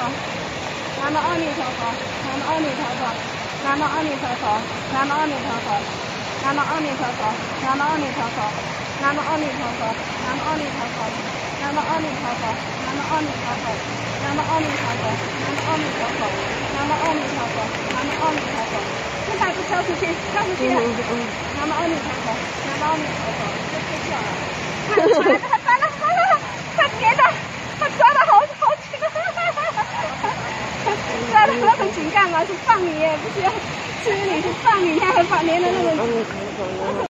佛，南无阿弥陀佛，南无阿弥陀佛，南无阿弥陀佛，南无阿弥陀佛，南无阿弥陀佛，南无阿弥陀佛，南无阿弥陀佛，南无阿弥陀佛，南无阿弥陀佛，南无阿弥陀佛，南无阿弥陀佛，南无阿弥陀佛，南无阿弥陀佛，南无阿弥陀佛，先把这飘出去，飘出去，南无阿弥陀佛，南无阿弥陀佛，就睡觉了。他抓了，他抓了，他粘的，他抓的好好紧，你干嘛？去放你，不是要吃你，去放你，你还把粘的那个。